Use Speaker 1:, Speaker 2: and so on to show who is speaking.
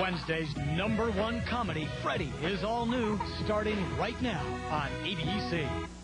Speaker 1: Wednesday's number one comedy, Freddie, is all new, starting right now on ABC.